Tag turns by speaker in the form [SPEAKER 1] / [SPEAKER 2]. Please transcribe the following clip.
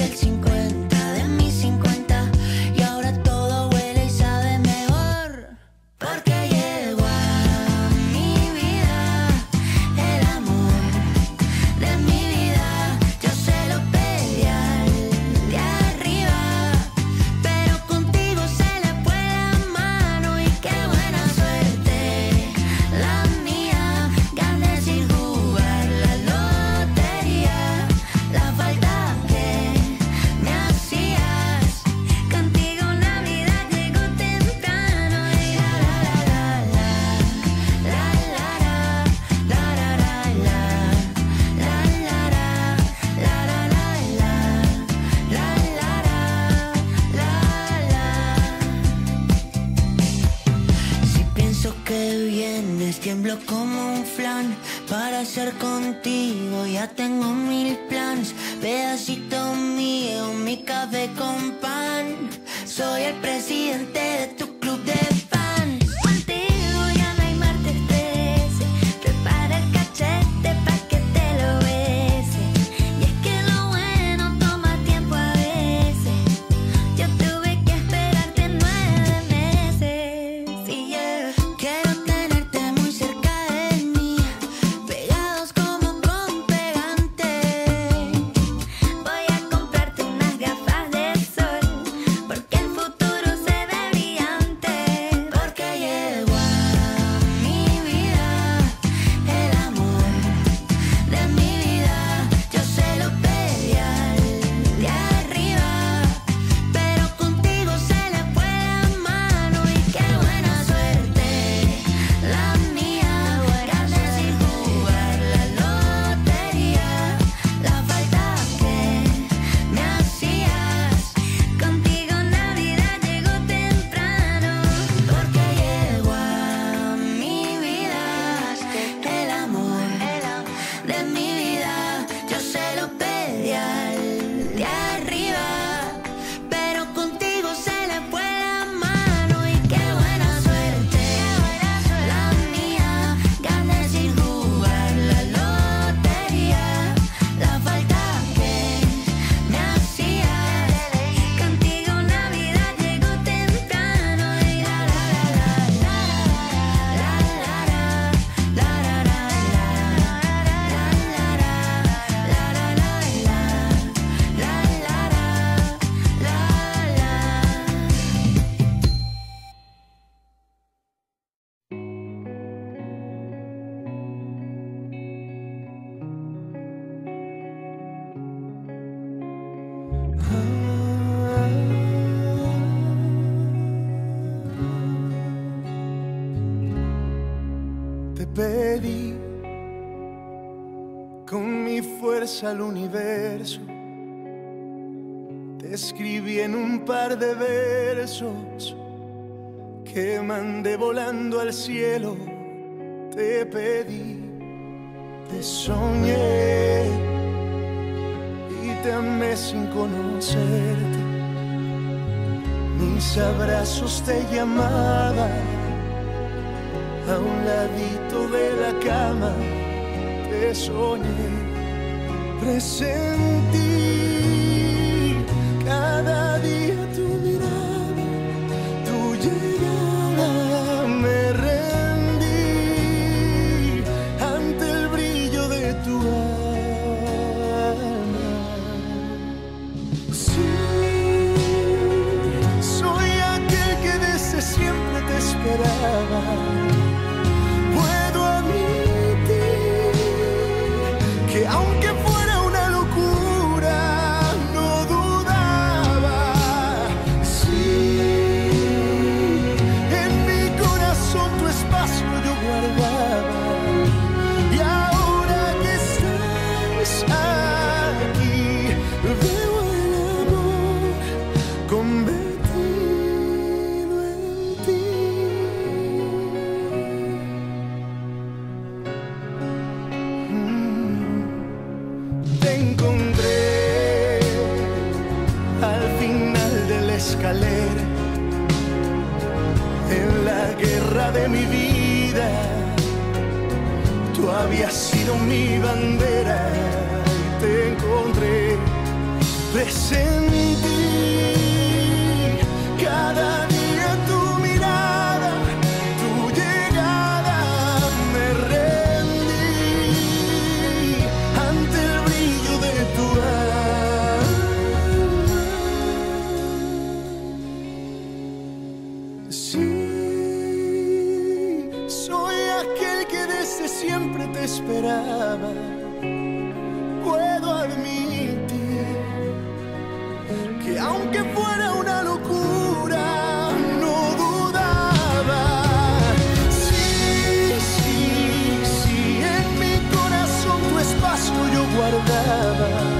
[SPEAKER 1] sexy vienes, tiemblo como un flan para ser contigo. Ya tengo mil plans, pedacito mío, mi café con pan. Soy el presidente de tu
[SPEAKER 2] Te
[SPEAKER 1] pedí
[SPEAKER 3] con mi fuerza al universo. Te escribí en un par de versos que mandé volando al cielo. Te pedí, te soñé y te amé sin conocerte. Mis abrazos te llamaban a un ladito de la cama, te soñé presente. de mi vida, tú habías sido mi bandera y te encontré presente. Guardaba